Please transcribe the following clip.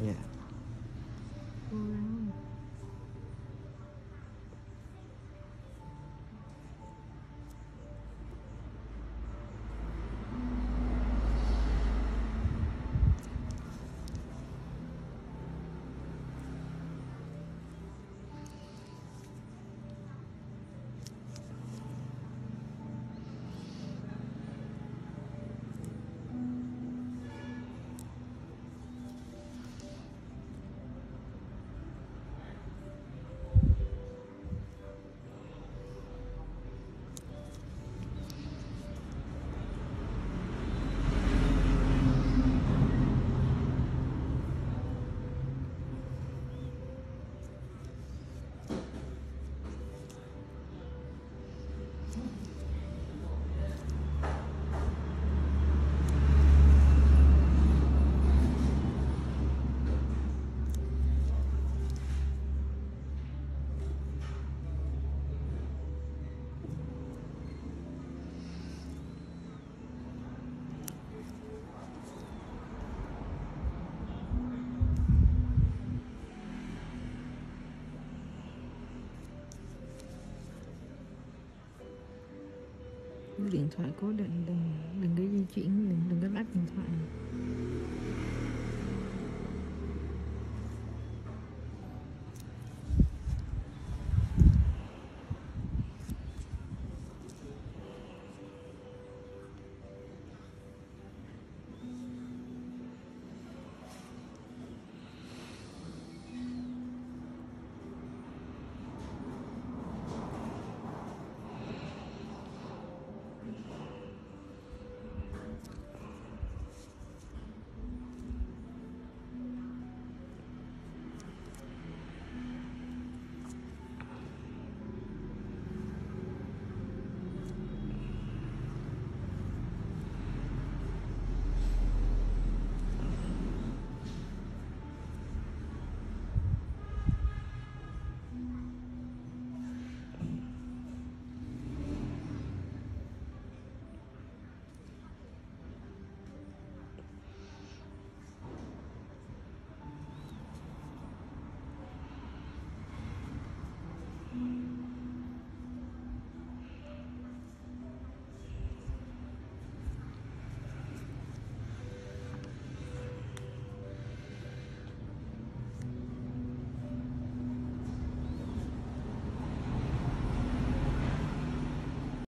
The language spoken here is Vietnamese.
Yeah. Điện thoại cố định đừng đừng có di chuyển đừng, đừng có lắc điện thoại.